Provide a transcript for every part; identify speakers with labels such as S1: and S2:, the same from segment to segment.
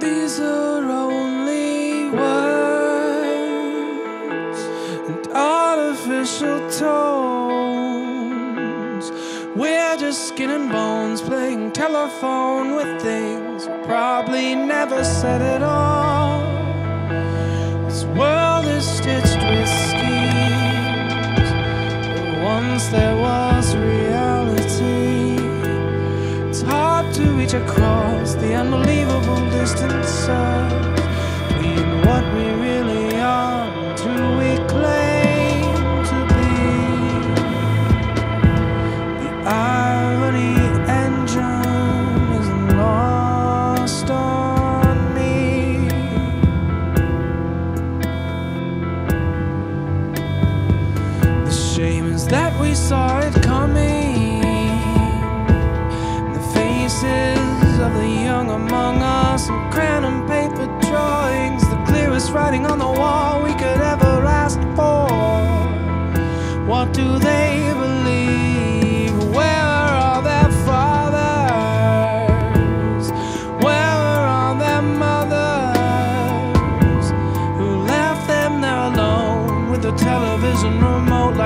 S1: These are only words and artificial tones. We're just skin and bones playing telephone with things probably never said at all. Unbelievable distances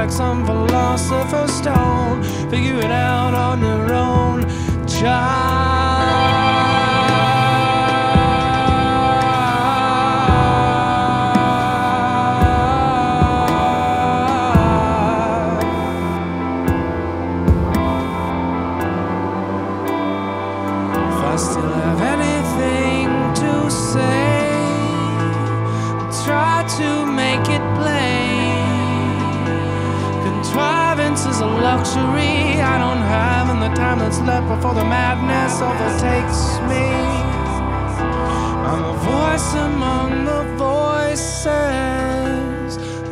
S1: like some philosopher's stone? Figure it out on your own, child. If I still have anything to say, I'll try to make it plain. A luxury I don't have, and the time that's left before the madness overtakes me. I'm a voice among the voices.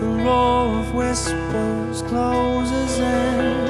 S1: The roar of whispers closes in.